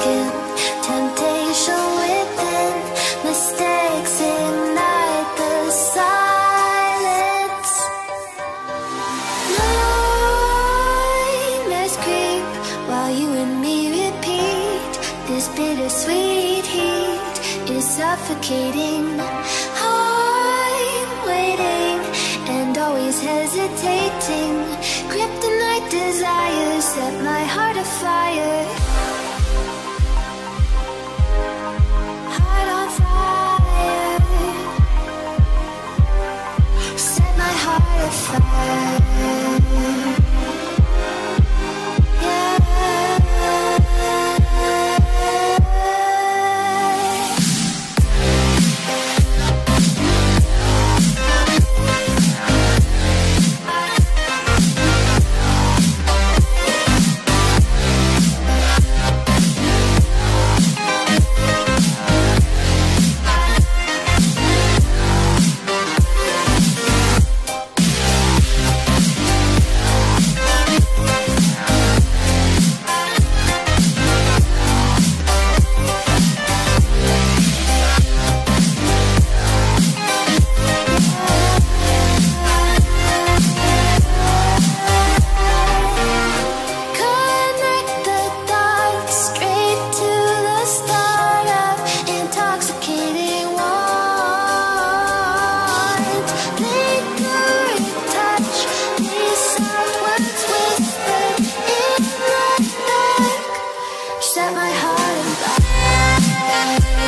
Temptation within. Mistakes ignite the silence. Nightmares creep while you and me repeat. This heat is suffocating. I'm waiting and always hesitating. Kryptonite desires set my heart afire side set my heart on fire.